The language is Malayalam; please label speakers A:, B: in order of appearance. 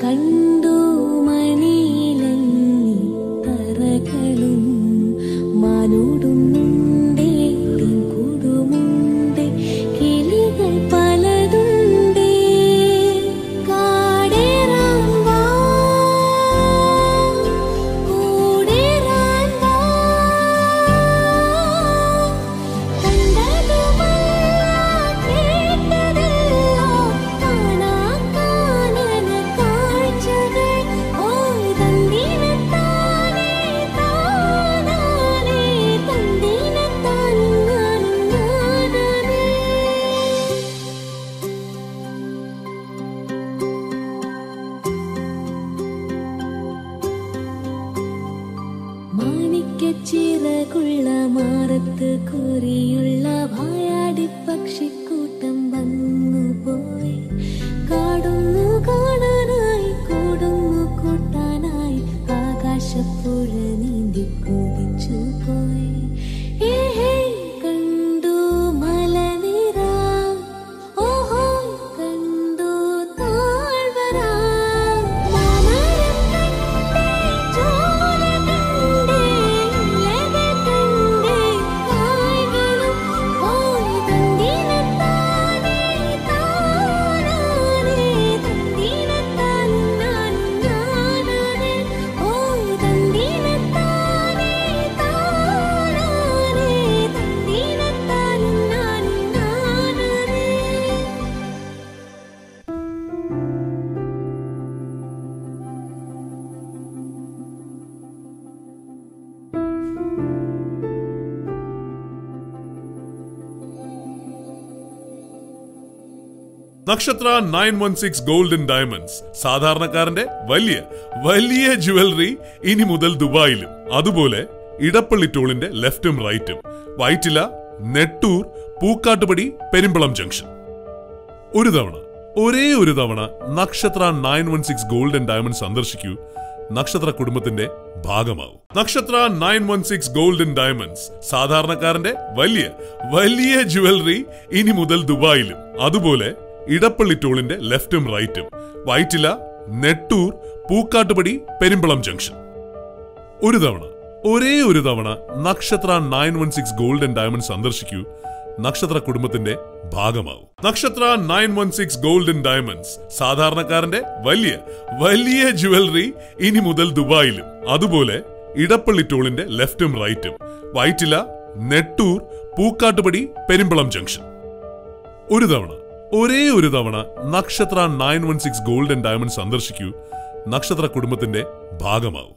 A: cánh മാറത്ത് കുറിയുള്ള വായാടി പക്ഷിക്കൂട്ടം വന്നു പോയി. കാടുന്നു കാണാനായി കൂടുന്നു കൂട്ടാനായി. ആകാശപ്പുഴ നീന്തി കുതിച്ചു പോയി.
B: Nakshatra nine one six golden diamonds. സാധാരണക്കാരന്റെ വലിയ വലിയ ജുവലറി ഇനി മുതൽ ദുബായിലും. അതുപോലെ ഇടപ്പള്ളി ടോളിന്റെ ലെഫ്റ്റും റൈറ്റും. വൈറ്റില നെട്ടൂർ പൂക്കാട്ടുപടി പെരുമ്പളം ജംഗ്ഷൻ. ഒരു തവണ ഒരേ ഒരു തവണ Nakshatra nine one six golden diamond സന്ദർശിക്കൂ. നക്ഷത്ര കുടുംബത്തിന്റെ ഭാഗമാവും. Nakshatra nine one six golden diamonds. സാധാരണക്കാരന്റെ വലിയ വലിയ ജുവലറി ഇനി മുതൽ ദുബായിലും. അതുപോലെ ഇടപ്പള്ളി ടോളിന്റെ ലെഫ്റ്റും റൈറ്റും. വൈറ്റില നെട്ടൂർ പൂക്കാട്ടുപടി പെരുമ്പളം ജംഗ്ഷൻ. ഒരു തവണ ഒരേ ഒരു തവണ Nakshatra nine one six golden diamond സന്ദർശിക്കൂ. നക്ഷത്ര കുടുംബത്തിന്റെ ഭാഗമാവും. Nakshatra nine one six golden diamonds സാധാരണക്കാരന്റെ വലിയ വലിയ ജുവലറി ഇനി മുതൽ ദുബായിലും. അതുപോലെ ഇടപ്പള്ളി ടോളിന്റെ ലെഫ്റ്റും റൈറ്റും. വൈറ്റില നെട്ടൂർ പൂക്കാട്ടുപടി പെരുമ്പളം ജംഗ്ഷൻ. ഒരു തവണ ഒരേ ഒരു തവണ Nakshatra nine one six golden diamond സന്ദർശിക്കൂ. നക്ഷത്ര കുടുംബത്തിന്റെ ഭാഗമാവും.